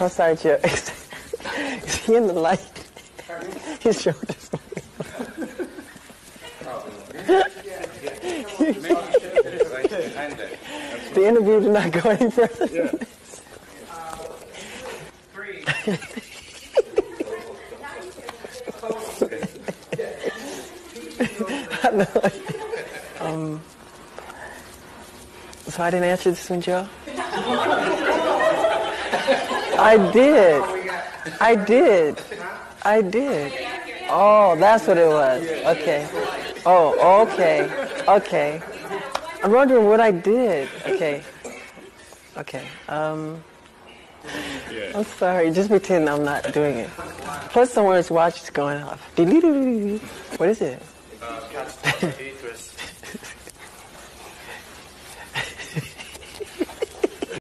I'm sorry, Joe. Is he in the light? His shoulders. the interview did not go any further. um, so I didn't answer this one, Joe? I did. I did. I did. Oh, that's what it was. Okay. Oh, okay. Okay. I'm wondering what I did. Okay. Okay. Um, I'm sorry. Just pretend I'm not doing it. Plus, someone's watch is going off. What is it?